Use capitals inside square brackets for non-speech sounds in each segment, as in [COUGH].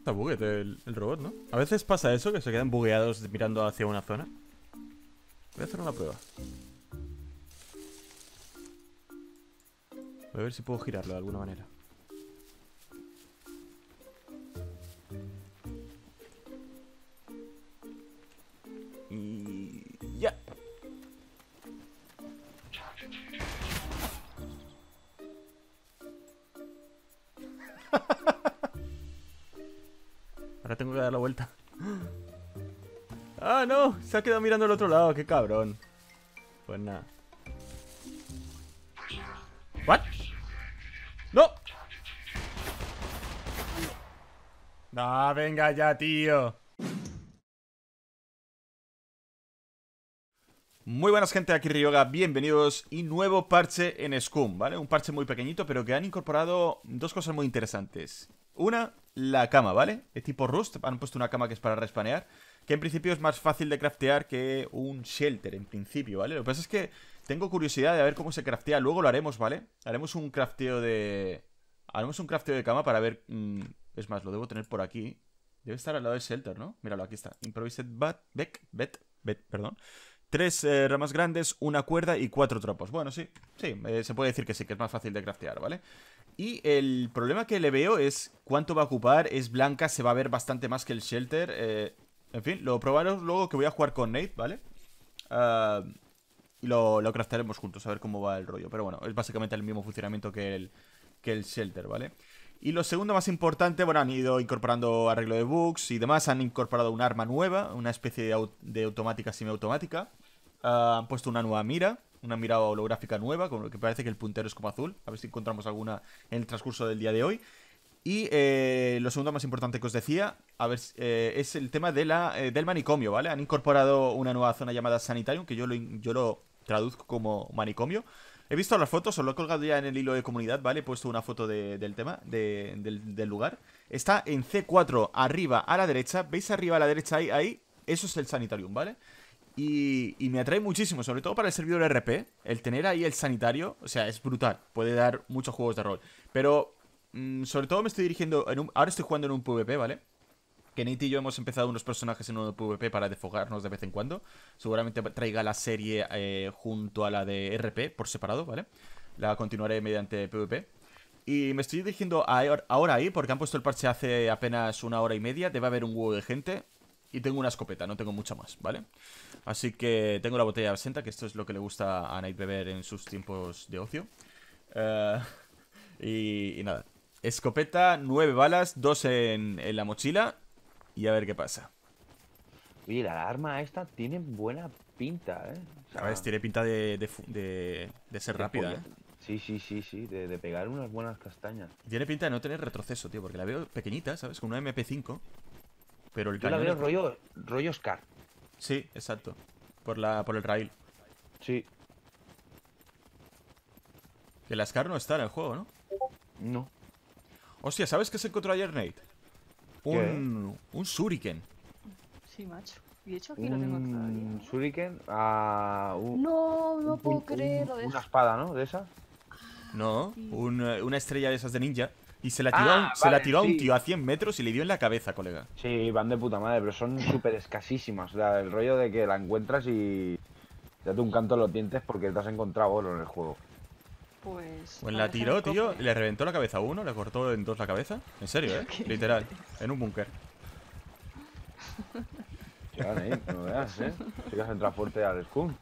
Está buguete el, el robot, ¿no? A veces pasa eso, que se quedan bugueados mirando hacia una zona. Voy a hacer una prueba. Voy a ver si puedo girarlo de alguna manera. Ahora tengo que dar la vuelta. ¡Ah, no! Se ha quedado mirando al otro lado. ¡Qué cabrón! Pues nada. ¿What? ¡No! No, venga ya, tío. Muy buenas gente, aquí Ryoga, bienvenidos y nuevo parche en Scum, ¿vale? Un parche muy pequeñito, pero que han incorporado dos cosas muy interesantes. Una, la cama, ¿vale? Es tipo Rust, han puesto una cama que es para respanear, que en principio es más fácil de craftear que un shelter, en principio, ¿vale? Lo que pasa es que tengo curiosidad de ver cómo se craftea, luego lo haremos, ¿vale? Haremos un crafteo de... Haremos un crafteo de cama para ver... mmm, es más, lo debo tener por aquí. Debe estar al lado del shelter, ¿no? Míralo, aquí está. Improvised bat, beck, bet, bet, perdón. Tres eh, ramas grandes, una cuerda y cuatro tropos. Bueno, sí, sí, eh, se puede decir que sí, que es más fácil de craftear, ¿vale? Y el problema que le veo es cuánto va a ocupar, es blanca, se va a ver bastante más que el shelter. eh, en fin, lo probaremos luego que voy a jugar con Nate, ¿vale? Ah, y lo, lo craftaremos juntos, a ver cómo va el rollo. Pero bueno, es básicamente el mismo funcionamiento que el, que el shelter, ¿vale? Y lo segundo más importante, bueno, han ido incorporando arreglo de bugs y demás, han incorporado un arma nueva, una especie de, au- de automática semiautomática. Ah, han puesto una nueva mira, una mira holográfica nueva, con lo que parece que el puntero es como azul. A ver si encontramos alguna en el transcurso del día de hoy. Y eh, lo segundo más importante que os decía, a ver, eh, es el tema de la, eh, del manicomio, ¿vale? Han incorporado una nueva zona llamada Sanitarium, que yo lo, yo lo traduzco como manicomio. He visto las fotos, os lo he colgado ya en el hilo de comunidad, ¿vale? He puesto una foto de- del tema, de- del, del lugar. Está en C4, arriba a la derecha. ¿Veis arriba a la derecha ahí? ahí? Eso es el Sanitarium, ¿vale? Y, y me atrae muchísimo, sobre todo para el servidor RP. El tener ahí el sanitario, o sea, es brutal. Puede dar muchos juegos de rol. Pero, mm, sobre todo me estoy dirigiendo. En un- ahora estoy jugando en un PvP, ¿vale? Que Nate y yo hemos empezado unos personajes en un PvP para desfogarnos de vez en cuando. Seguramente traiga la serie eh, junto a la de RP por separado, ¿vale? La continuaré mediante PvP. Y me estoy dirigiendo a- ahora ahí porque han puesto el parche hace apenas una hora y media. Debe haber un huevo de gente. Y tengo una escopeta, no tengo mucha más, ¿vale? Así que tengo la botella de absenta, que esto es lo que le gusta a Night beber en sus tiempos de ocio. Eh, y, y nada. Escopeta, nueve balas, dos en, en la mochila. Y a ver qué pasa. Oye, la arma esta tiene buena pinta, ¿eh? O sea, ver, tiene pinta de, de de- de ser rápida, ¿eh? Sí, sí, sí, sí, de, de pegar unas buenas castañas. Tiene pinta de no tener retroceso, tío, porque la veo pequeñita, ¿sabes? Con una MP5. Pero el Yo la cañón veo es- rollo, rollo Scar. Sí, exacto. Por, la, por el rail. Sí, Que la Scar no está en el juego, ¿no? no. Hostia, ¿sabes qué se encontró ayer, Nate? Un, un shuriken. Sí, macho. Y de hecho aquí lo tengo Un todavía. shuriken a un, No, no un puedo un- de una espada, ¿no? De esas. No, Sí. un, eh, una estrella de esas de ninja. Y se la tiró, a un- Ah, se la tiró a un tío a 100 metros y le dio en la cabeza, colega. Sí, van de puta madre, pero son súper escasísimas. O sea, el rollo de que la encuentras y te da un canto en los dientes porque te has encontrado oro en el juego. Pues. Pues la tiró, tío, le reventó la cabeza a uno, le cortó en dos la cabeza. En serio, ¿eh? [LAUGHS] ¿Qué Literal. En un búnker. Ya, Nate, no veas, ¿eh? Sí que has entrado fuerte al Scum.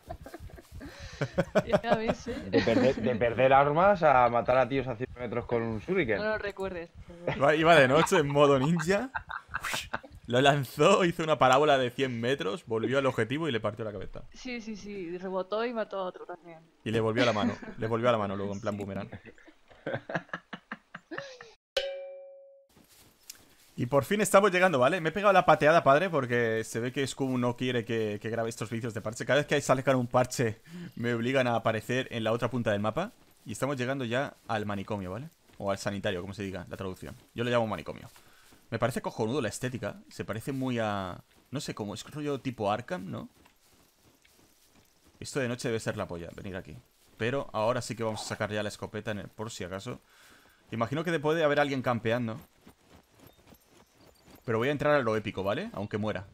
[LAUGHS] Ya ves, ¿eh? De perder, de perder armas a matar a tíos a 100 metros con un shuriken. No lo recuerdes. Iba, iba de noche en modo ninja. Lo lanzó, hizo una parábola de 100 metros, volvió al objetivo y le partió la cabeza. Sí, sí, sí. Rebotó y mató a otro también. Y le volvió a la mano. Le volvió a la mano luego, en plan boomerang. [LAUGHS] Y por fin estamos llegando, ¿vale? Me he pegado la pateada, padre, porque se ve que Scum no quiere que, grabe estos vídeos de parche. Cada vez que salgan un parche, me obligan a aparecer en la otra punta del mapa. Y estamos llegando ya al manicomio, ¿vale? O al sanitario, como se diga, la traducción. Yo lo llamo manicomio. Me parece cojonudo la estética. Se parece muy a... No sé cómo, es rollo tipo Arkham, ¿no? Esto de noche debe ser la polla, venir aquí. Pero ahora sí que vamos a sacar ya la escopeta en el- por si acaso. Imagino que puede haber alguien campeando. Pero voy a entrar a lo épico, ¿vale? Aunque muera.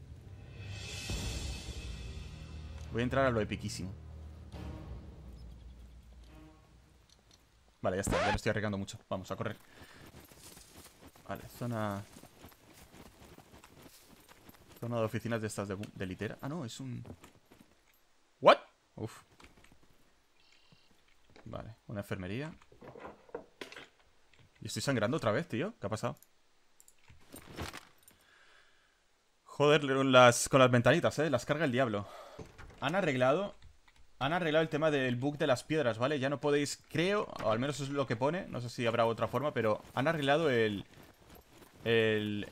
Voy a entrar a lo epiquísimo. Vale, ya está, ya me estoy arriesgando mucho. Vamos a correr. Vale, zona... Zona de oficinas de estas de, de litera. Ah, no, es un... ¿What? Uf. Vale, una enfermería. Y estoy sangrando otra vez, tío. ¿Qué ha pasado? Joder, con las, con las ventanitas, eh. Las carga el diablo. Han arreglado. Han arreglado el tema del bug de las piedras, ¿vale? Ya no podéis, creo, o al menos es lo que pone. No sé si habrá otra forma, pero han arreglado el. El.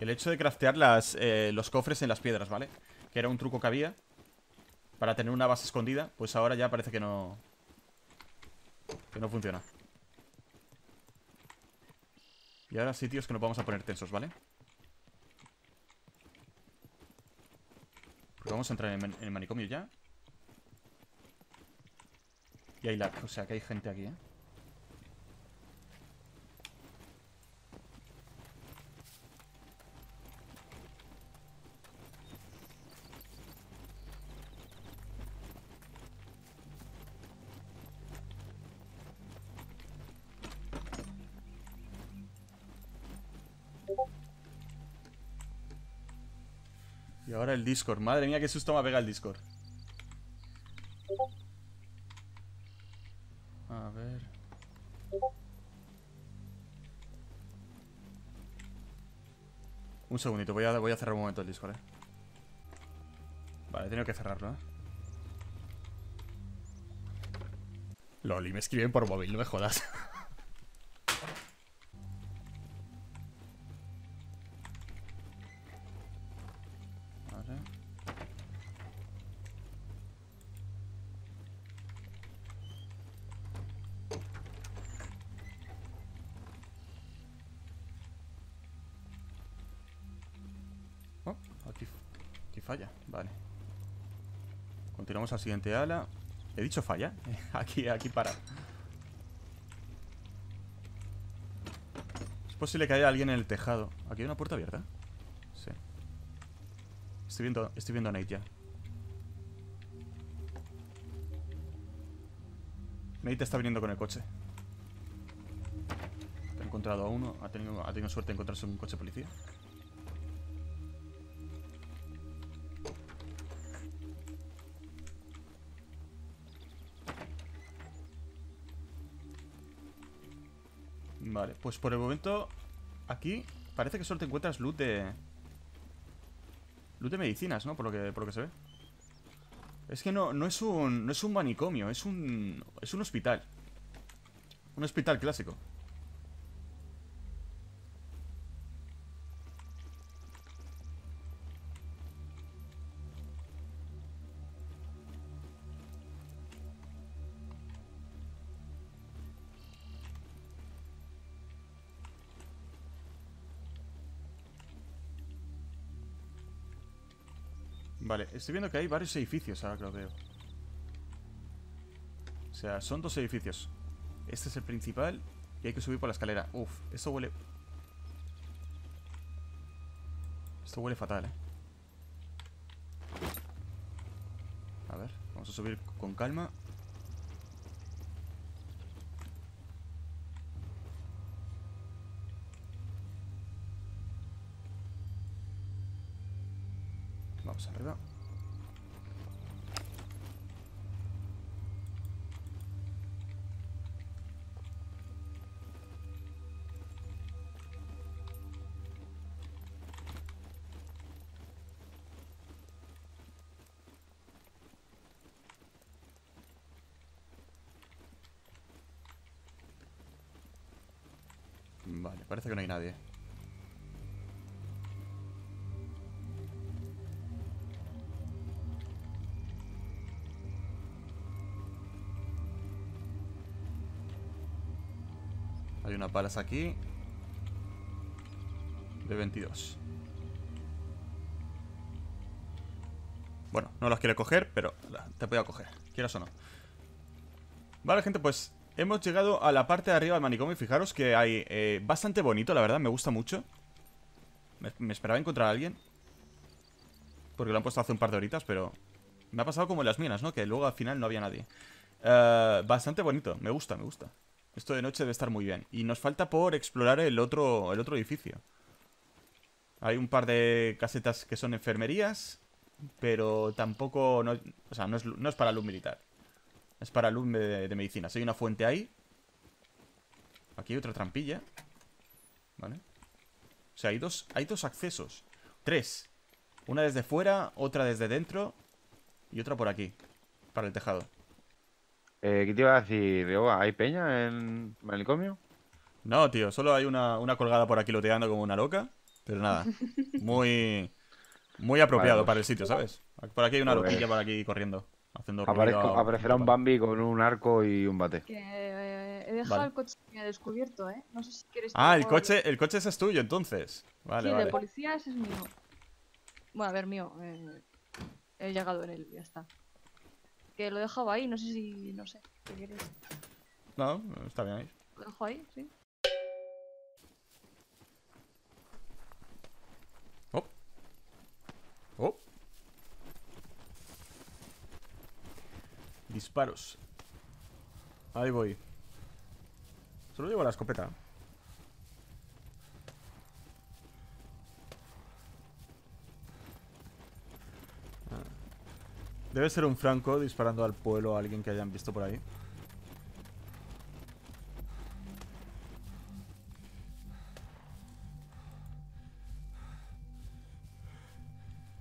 El hecho de craftear las, eh, los cofres en las piedras, ¿vale? Que era un truco que había. Para tener una base escondida. Pues ahora ya parece que no. Que no funciona. Y ahora sitios que nos vamos a poner tensos, ¿vale? Porque vamos a entrar en el, manicomio ya. Y hay lag, o sea que hay gente aquí, ¿eh? Y ahora el Discord. Madre mía, qué susto me ha pegado el Discord. A ver. Un segundito, voy a, voy a cerrar un momento el Discord, eh. Vale, he tenido que cerrarlo, eh. Loli, me escriben por móvil, no me jodas. [LAUGHS] Continuamos al siguiente ala. He dicho falla. [LAUGHS] Aquí, aquí para. Es posible que haya alguien en el tejado. ¿Aquí hay una puerta abierta? Sí. Estoy viendo, estoy viendo a Nate ya. Nate está viniendo con el coche. Ha encontrado a uno. Ha tenido, ha tenido suerte de encontrarse un coche policía. Vale, pues por el momento Aquí parece que solo te encuentras loot de Loot de medicinas, ¿no? Por lo que, por lo que se ve. Es que no, no es un No es un manicomio, es un Es un hospital. Un hospital clásico Vale, estoy viendo que hay varios edificios ahora que lo veo. O sea, son dos edificios. Este es el principal y hay que subir por la escalera. Uf, esto huele... Esto huele fatal, eh. A ver, vamos a subir con calma. Vamos arriba. Vale, parece que no hay nadie. Hay unas balas aquí. De 22. Bueno, no las quiero coger, pero te voy a coger. Quieras o no. Vale, gente, pues hemos llegado a la parte de arriba del manicomio. Fijaros que hay eh, bastante bonito, la verdad, me gusta mucho. Me, me esperaba encontrar a alguien. Porque lo han puesto hace un par de horitas, pero... Me ha pasado como en las minas, ¿no? Que luego al final no había nadie. Eh, bastante bonito. Me gusta, me gusta. Esto de noche debe estar muy bien. Y nos falta por explorar el otro, el otro edificio. Hay un par de casetas que son enfermerías. Pero tampoco... No, o sea, no es, no es para luz militar. Es para luz de, de medicinas. Hay una fuente ahí. Aquí hay otra trampilla. ¿Vale? O sea, hay dos, hay dos accesos. Tres. Una desde fuera, otra desde dentro. Y otra por aquí. Para el tejado. Eh, ¿Qué te iba a decir, Ryoga? ¿Hay peña en manicomio? No, tío, solo hay una, una colgada por aquí loteando como una loca. Pero nada. [LAUGHS] Muy. Muy apropiado Vale, pues. para el sitio, ¿sabes? Por aquí hay una Pues- loquilla por aquí corriendo. Haciendo Aparezca- ruido. aparecerá un Bambi con un arco y un bate. Que eh, he dejado Vale. el coche que he descubierto, ¿eh? No sé si quieres. Ah, el coche, el coche ese es tuyo, entonces. Vale, sí, el de policía ese es mío. Bueno, a ver, mío. eh, he llegado en él, ya está. Que lo he dejado ahí, no sé si. No sé. ¿Qué quieres? No, está bien ahí. Lo dejo ahí, sí. Oh. Oh. Disparos. Ahí voy. Solo llevo la escopeta. Debe ser un franco disparando al pueblo a alguien que hayan visto por ahí.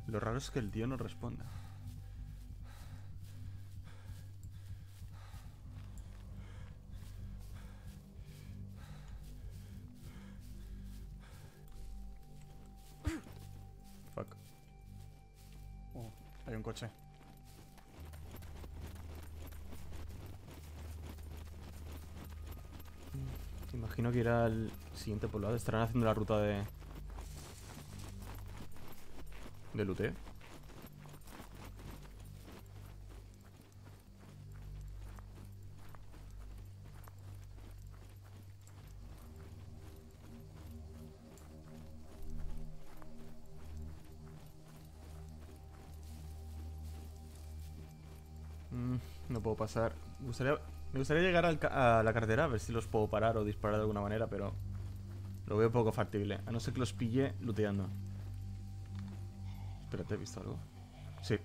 Lo raro es que el tío no responda. Imagino que irá al siguiente poblado. Estarán haciendo la ruta de... De luteo. Mm, no puedo pasar. Me gustaría, me gustaría llegar a la carretera a ver si los puedo parar o disparar de alguna manera, pero lo veo poco factible. A no ser que los pille luteando. Espérate, ¿he visto algo? Sí.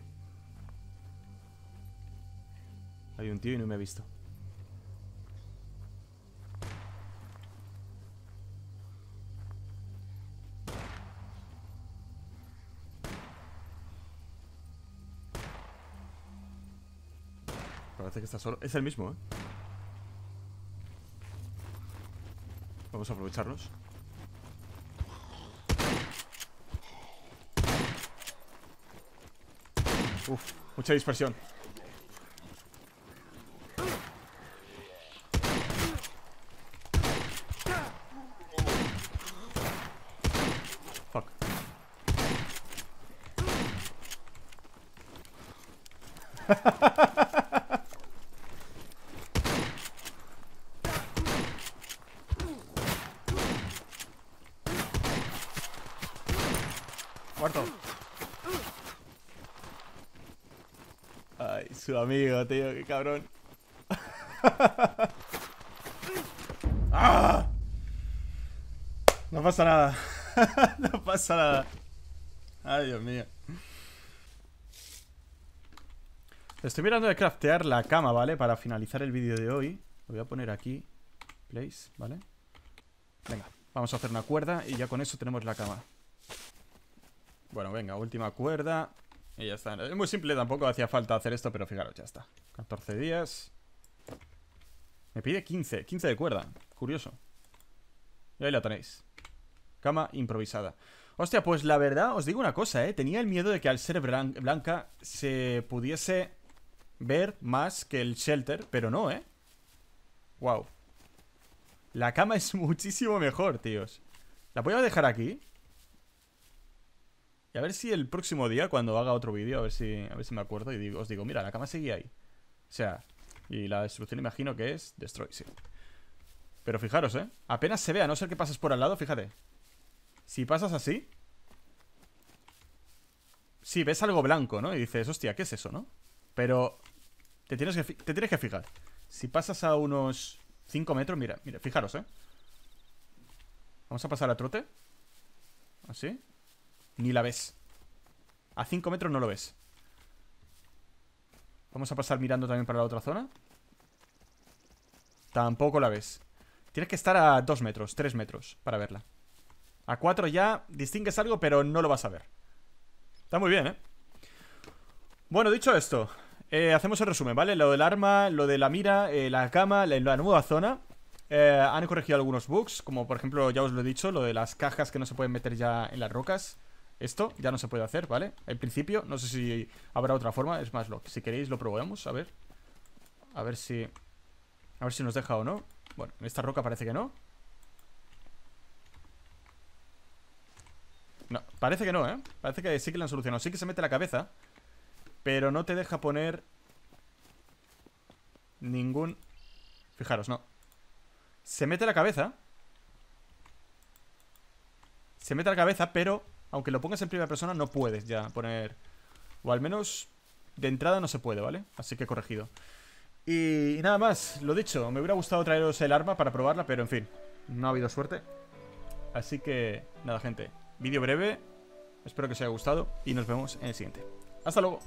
Hay un tío y no me ha visto. Está solo. Es el mismo, ¿eh? Vamos a aprovecharlos. Uf, mucha dispersión. Muerto. Ay, su amigo, tío, qué cabrón. [LAUGHS] ¡Ah! No pasa nada. [LAUGHS] no pasa nada. Ay, Dios mío. Estoy mirando de craftear la cama, ¿vale? Para finalizar el vídeo de hoy. Lo voy a poner aquí. Place, ¿vale? Venga, vamos a hacer una cuerda y ya con eso tenemos la cama. Bueno, venga, última cuerda. Y ya está. Es muy simple, tampoco hacía falta hacer esto, pero fijaros, ya está. 14 días. Me pide 15, 15 de cuerda. Curioso. Y ahí la tenéis. Cama improvisada. Hostia, pues la verdad, os digo una cosa, ¿eh? Tenía el miedo de que al ser blan- blanca se pudiese ver más que el shelter, pero no, ¿eh? Wow. La cama es [LAUGHS] muchísimo mejor, tíos. La voy a dejar aquí. Y a ver si el próximo día, cuando haga otro vídeo, a ver si a ver si me acuerdo y digo, os digo, mira, la cama seguía ahí. O sea, y la destrucción imagino que es destroy, sí. Pero fijaros, ¿eh? Apenas se ve, a no ser que pases por al lado, fíjate. Si pasas así, Sí, ves algo blanco, ¿no? Y dices, hostia, ¿qué es eso, no? Pero te tienes que, te tienes que fijar. Si pasas a unos 5 metros, mira, mira, fijaros, ¿eh? Vamos a pasar a trote. Así. Ni la ves. A 5 metros no lo ves. Vamos a pasar mirando también para la otra zona. Tampoco la ves. Tienes que estar a 2 metros, 3 metros para verla. A 4 ya distingues algo, pero no lo vas a ver. Está muy bien, ¿eh? Bueno, dicho esto, eh, hacemos el resumen, ¿vale? Lo del arma, lo de la mira, eh, la cama, la, la nueva zona. Eh, han corregido algunos bugs, como por ejemplo, ya os lo he dicho, lo de las cajas que no se pueden meter ya en las rocas. Esto ya no se puede hacer, ¿vale? En principio, no sé si habrá otra forma. Es más, lo, si queréis lo probemos, a ver. A ver si... A ver si nos deja o no. Bueno, en esta roca parece que no. No, parece que no, ¿eh? Parece que sí que lo han solucionado. Sí que se mete la cabeza. Pero no te deja poner... Ningún... Fijaros, no. Se mete la cabeza. Se mete la cabeza, pero... Aunque lo pongas en primera persona, no puedes ya poner... O al menos... De entrada no se puede, ¿vale? Así que corregido. Y, y nada más, lo dicho, me hubiera gustado traeros el arma para probarla, pero en fin, no ha habido suerte. Así que, nada, gente, vídeo breve, espero que os haya gustado y nos vemos en el siguiente. Hasta luego.